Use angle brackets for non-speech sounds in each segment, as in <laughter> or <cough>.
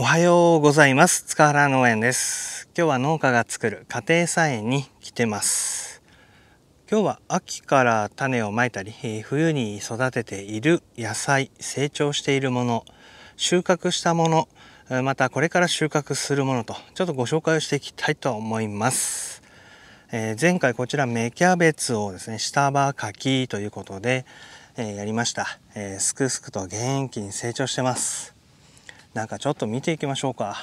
おはようございます。塚原農園です。今日は農家が作る家庭菜園に来てます。今日は秋から種をまいたり冬に育てている野菜成長しているもの収穫したものまたこれから収穫するものとちょっとご紹介をしていきたいと思います。えー、前回こちら芽キャベツをですね下葉かきということで、えー、やりました、えー、すくすくと元気に成長してます。なんかちょっと見ていきましょうか。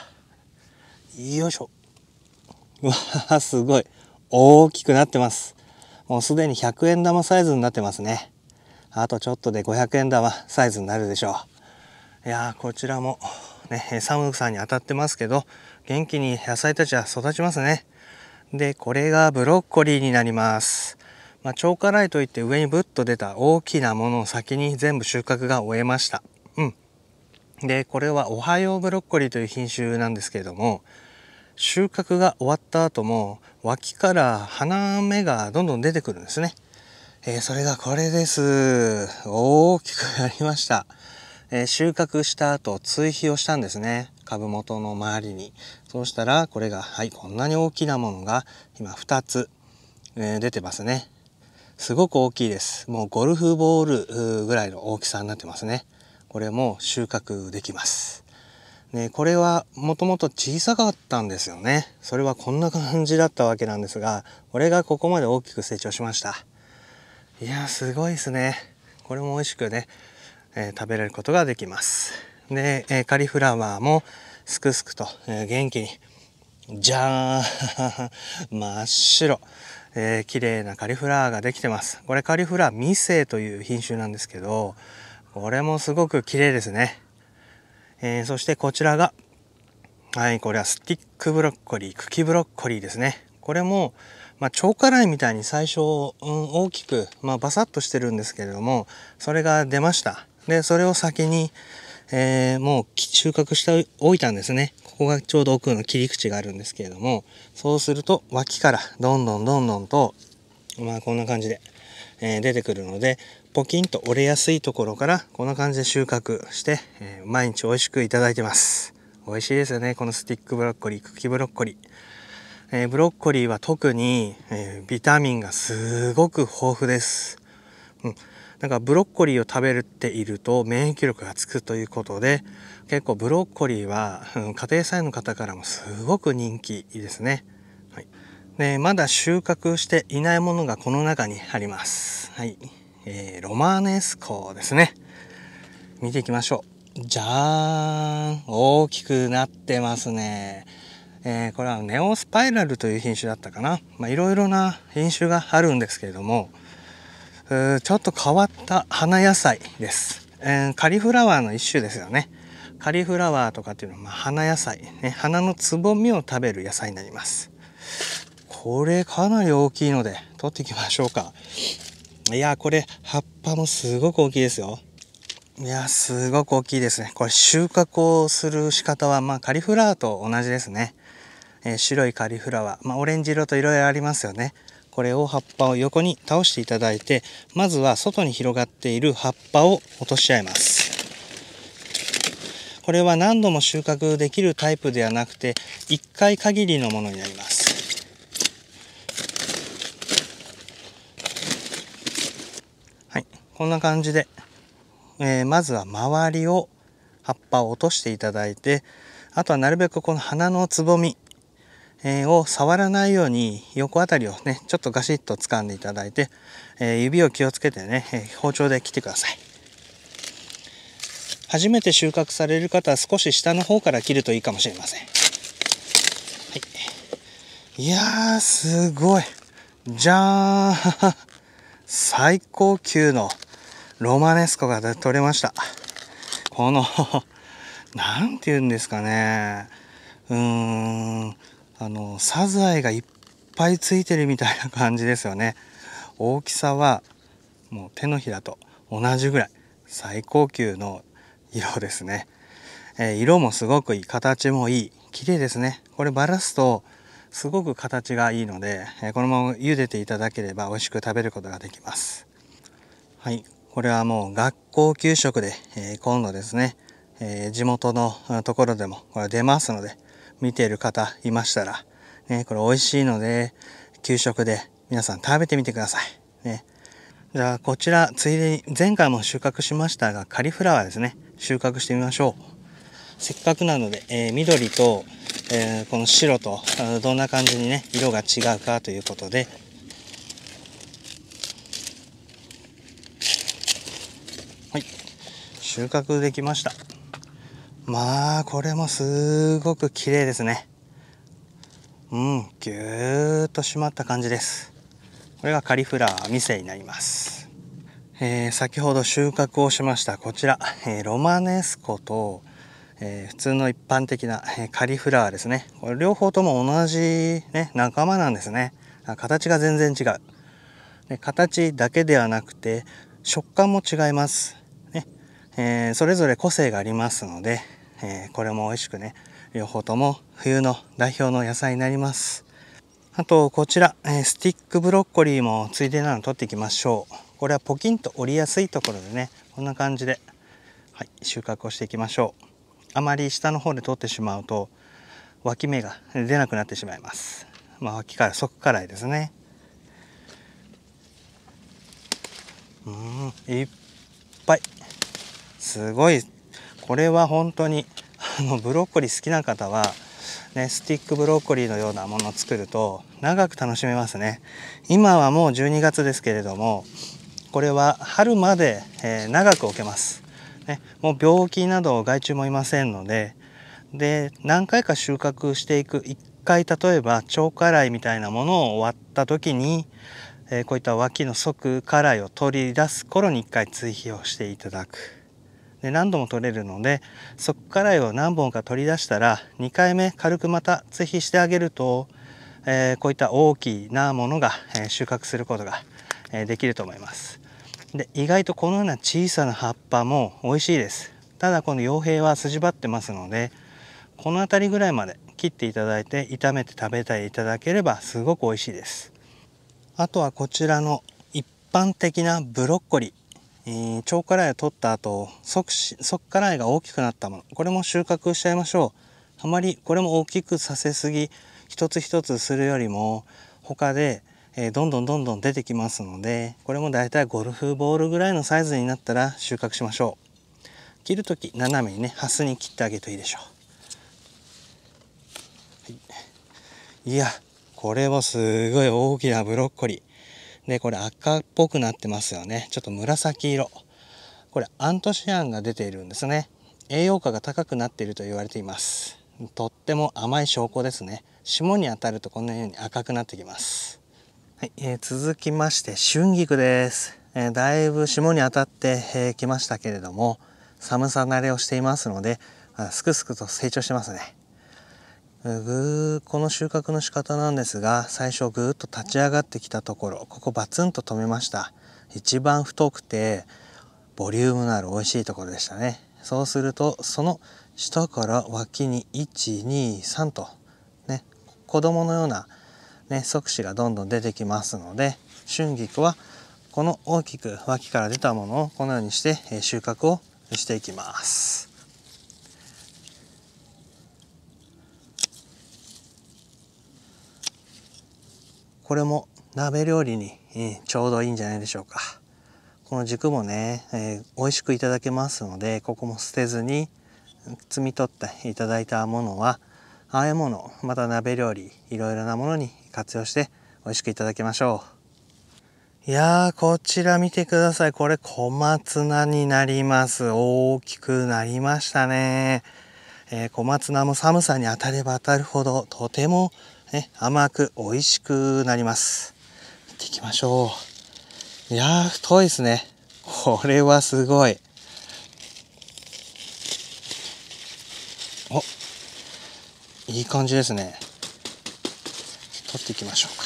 よいしょ。うわすごい。大きくなってます。もうすでに100円玉サイズになってますね。あとちょっとで500円玉サイズになるでしょう。いやーこちらもね寒さに当たってますけど元気に野菜たちは育ちますね。で、これがブロッコリーになります。まあ、超辛ライといって上にブッと出た大きなものを先に全部収穫が終えました。うん。で、これはおはようブロッコリーという品種なんですけれども、収穫が終わった後も脇から花芽がどんどん出てくるんですね。えー、それがこれです。大きくなりました。えー、収穫した後追肥をしたんですね。株元の周りに。そうしたら、これが、はい、こんなに大きなものが今2つ、えー、出てますね。すごく大きいです。もうゴルフボールぐらいの大きさになってますね。これも収穫できます。ね、これはもともと小さかったんですよね。それはこんな感じだったわけなんですが、これがここまで大きく成長しました。いやすごいですね。これも美味しくね、えー、食べれることができます。で、えー、カリフラワーもすくすくと、えー、元気に、じゃーん <laughs> 真っ白、えー、綺麗なカリフラワーができてます。これカリフラワー未生という品種なんですけど、これもすごく綺麗ですね。えー、そしてこちらが、はい、これはスティックブロッコリー、茎ブロッコリーですね。これも、まあ、超辛いみたいに最初、うん、大きく、まあ、バサッとしてるんですけれども、それが出ました。で、それを先に、えー、もう収穫しておいたんですね。ここがちょうど奥の切り口があるんですけれども、そうすると脇からどんどんどんどんと、まあこんな感じで、えー、出てくるので、ポキンと折れやすいところからこんな感じで収穫して、えー、毎日美味しくいただいてます。美味しいですよね。このスティックブロッコリー、茎ブロッコリー。えー、ブロッコリーは特に、えビタミンがすごく豊富です。うんなんかブロッコリーを食べていると免疫力がつくということで結構ブロッコリーは、うん、家庭菜園の方からもすごく人気ですね。はい、でまだ収穫していないものがこの中にあります。はい、えー、ロマネスコですね。見ていきましょう。じゃーん大きくなってますね。えー、これはネオスパイラルという品種だったかな。まあ、いろいろな品種があるんですけれども、ちょっと変わった花野菜です、えー、カリフラワーの一種ですよねカリフラワーとかっていうのはま花野菜、ね、花のつぼみを食べる野菜になりますこれかなり大きいので取っていきましょうかいやこれ葉っぱもすごく大きいですよ。いやすごく大きいですね。これ収穫をする仕方はまあカリフラワーと同じですね、えー、白いカリフラワー、まあ、オレンジ色といろいろありますよね。これを葉っぱを横に倒していただいてまずは外に広がっている葉っぱを落とし合います。これは何度も収穫できるタイプではなくて1回限りのものになりますはいこんな感じで、えー、まずは周りを葉っぱを落としていただいてあとはなるべくこの花のつぼみを触らないように横あたりをねちょっとガシッと掴んでいただいて、え指を気をつけてね、え包丁で切ってください。初めて収穫される方は少し下の方から切るといいかもしれません、はい、いやーすごい。じゃーん。<laughs> 最高級のロマネスコが取れました。この <laughs> 何て言うんですかね。うーんあのサザエがいっぱいついてるみたいな感じですよね。大きさはもう手のひらと同じぐらい。最高級の色ですね、えー、色もすごくいい。形もいい。綺麗ですね。これバラすとすごく形がいいので、えー、このまま茹でていただければ美味しく食べることができます。はい。これはもう学校給食で、えー、今度ですねえー、地元のところでもこれ出ますので見ている方いましたら、ね、これ美味しいので給食で皆さん食べてみてください。ね、じゃあこちらついでに前回も収穫しましたがカリフラワーですね収穫してみましょう。せっかくなので、えー、緑と、え、この白とどんな感じにね色が違うかということではい。収穫できました。まあこれもすごく綺麗ですね。うんぎゅーっと締まった感じです。これがカリフラワー店になります。えー、先ほど収穫をしましたこちら、えー、ロマネスコと、えー、普通の一般的な、えカリフラワーですね。これ両方とも同じ、ね、仲間なんですね。形が全然違う。で形だけではなくて食感も違います、ねえそれぞれ個性がありますので、えこれも美味しくね両方とも冬の代表の野菜になります。あとこちら、えスティックブロッコリーもついでなの取っていきましょう。これはポキンと折りやすいところでねこんな感じで、はい、収穫をしていきましょう。あまり下の方で取ってしまうと脇芽が出なくなってしまいます、まあ、脇から側辛いですね。うんいっぱい。すごい。これは本当にあのブロッコリー好きな方はね、スティックブロッコリーのようなものを作ると長く楽しめますね。今はもう12月ですけれどもこれは春まで、えー、長く置けます、ね、もう病気など害虫もいませんのでで何回か収穫していく1回例えば超辛いみたいなものを終わった時に、えー、こういった脇の側辛いを取り出す頃に1回追肥をしていただく。で何度も取れるので側辛いを何本か取り出したら2回目軽くまた追肥してあげると、えー、こういった大きなものが、え収穫することが、えできると思います。で意外とこのような小さな葉っぱも美味しいです。ただこの傭兵は筋張ってますのでこの辺りぐらいまで切っていただいて炒めて食べていただければすごく美味しいです。あとはこちらの一般的なブロッコリー。えー、超辛いを取った後側側辛いが大きくなったもの。これも収穫しちゃいましょう。あまりこれも大きくさせすぎ一つ一つするよりも他で、えー、どんどんどんどん出てきますのでこれもだいたいゴルフボールぐらいのサイズになったら収穫しましょう。切る時斜めにねハスに切ってあげるといいでしょう、はい、いやこれもすごい大きなブロッコリー。で、これ赤っぽくなってますよね。ちょっと紫色。これアントシアンが出ているんですね。栄養価が高くなっていると言われています。とっても甘い証拠ですね。霜に当たるとこのように赤くなってきます。はい、えー、続きまして春菊です。えー、だいぶ霜に当たってき、えー、ましたけれども、寒さ慣れをしていますので、すくすくと成長してますね。ぐーこの収穫の仕方なんですが最初ぐーっと立ち上がってきたところここバツンと止めました。一番太くてボリュームのある美味しいところでしたね。そうするとその下から脇に123とね子供のようなね側枝がどんどん出てきますので春菊はこの大きく脇から出たものをこのようにして収穫をしていきます。これも鍋料理に、えちょうどいいんじゃないでしょうか。この軸もね、えー、美味しくいただけますのでここも捨てずに摘み取っていただいたものはああいうものまた鍋料理いろいろなものに活用して美味しくいただきましょう。いやーこちら見てください。これ小松菜になります。大きくなりましたね、えー、小松菜も寒さに当たれば当たるほどとてもね、甘く美味しくなります。行っていきましょう。いやー、太いですね。これはすごい。お、いい感じですね。取っていきましょうか。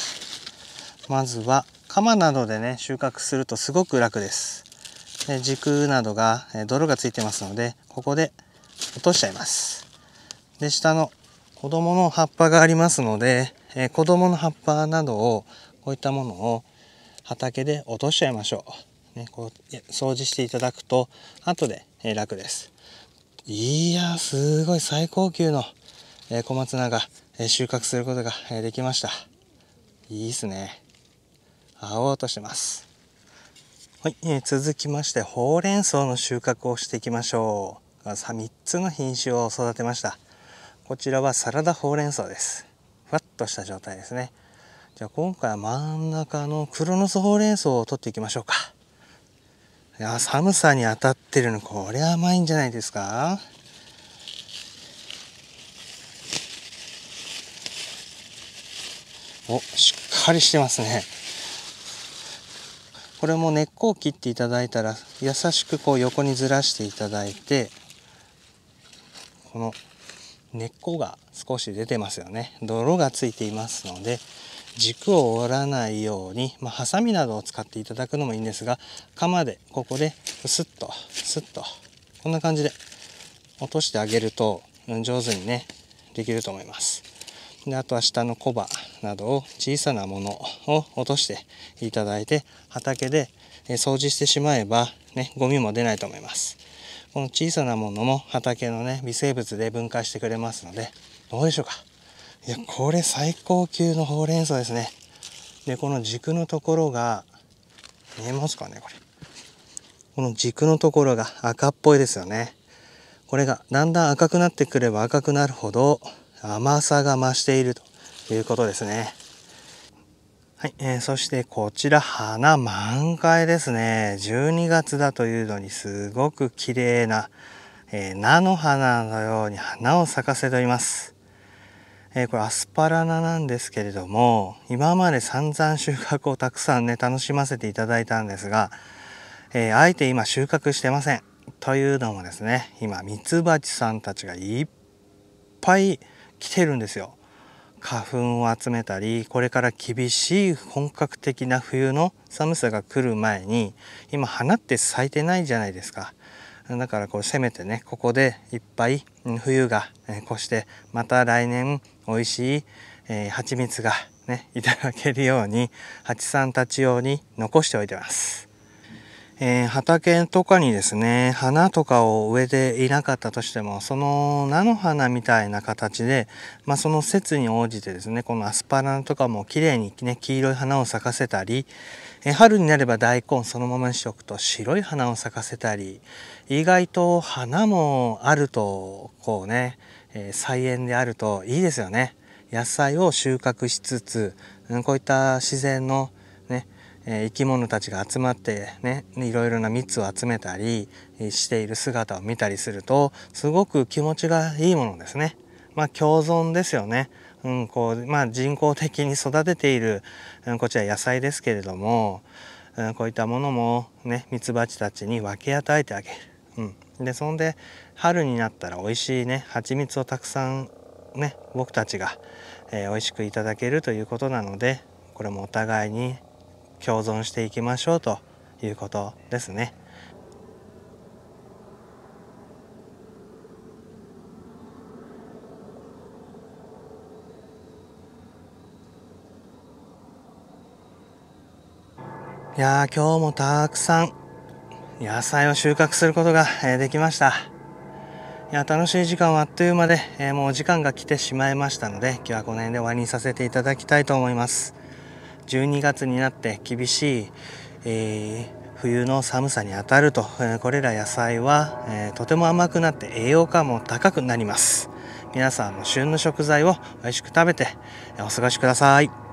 まずは、鎌などでね、収穫するとすごく楽です。で軸などが泥がついてますので、ここで落としちゃいます。で、下の子供の葉っぱがありますので、えー、子供の葉っぱなどをこういったものを畑で落としちゃいましょう。ね、こう掃除していただくと後で、えー、楽です。いやすごい最高級の、え、小松菜が、え、収穫することが、え、できました。いいっすね。青々としてます。はい、えー、続きましてほうれん草の収穫をしていきましょう。3つの品種を育てました。こちらはサラダほうれん草です。ふわっとした状態ですね。じゃあ今回は真ん中の黒のほうれん草を取っていきましょうか。いや寒さに当たってるのこれは甘いんじゃないですか。おしっかりしてますね。これも根っこを切っていただいたら優しくこう横にずらしていただいてこの根っこが少し出てますよね。泥がついていますので軸を折らないように、ま、ハサミなどを使っていただくのもいいんですが鎌でここでスッとスッとこんな感じで落としてあげると上手にねできると思います。であとは下の小刃などを小さなものを落としていただいて畑で掃除してしまえばねゴミも出ないと思います。この小さなものも畑のね微生物で分解してくれますのでどうでしょうか？いやこれ最高級のほうれん草ですね。でこの軸のところが見えますかねこれ。この軸のところが赤っぽいですよね。これがだんだん赤くなってくれば赤くなるほど甘さが増しているということですね。はい、えー、そしてこちら花満開ですね。12月だというのにすごく綺麗な、えー、菜の花のように花を咲かせております。えー、これアスパラナなんですけれども、今まで散々収穫をたくさんね、楽しませていただいたんですが、えー、あえて今収穫してません。というのもですね、今ミツバチさんたちがいっぱい来てるんですよ。花粉を集めたりこれから厳しい本格的な冬の寒さが来る前に今花って咲いてないじゃないですか。だからこうせめてねここでいっぱい冬が越してまた来年美味しい、えー、蜂蜜がねいただけるように蜂さんたち用に残しておいてます。えー、畑とかにですね花とかを植えていなかったとしてもその菜の花みたいな形で、まあ、その説に応じてですねこのアスパラとかも綺麗にね黄色い花を咲かせたり、えー、春になれば大根そのままにしておくと白い花を咲かせたり意外と花もあるとこうね、えー、菜園であるといいですよね。野菜を収穫しつつこういった自然のえ生き物たちが集まってねいろいろな蜜を集めたりしている姿を見たりするとすごく気持ちがいいものですね。まあ共存ですよね。うん、こうまあ、人工的に育てている、うん、こちら野菜ですけれども、うん、こういったものもねミツバチたちに分け与えてあげる。うん、でそんで春になったら美味しいね蜂蜜をたくさんね僕たちが、えー、美味しくいただけるということなのでこれもお互いに共存していきましょうということですね。いや今日もたくさん野菜を収穫することができました。いや楽しい時間はあっという間で、えー、もう時間が来てしまいましたので今日はこの辺で終わりにさせていただきたいと思います。12月になって厳しい、えー、冬の寒さにあたると、え、これら野菜は、え、とても甘くなって栄養価も高くなります。皆さんも旬の食材を美味しく食べてお過ごしください。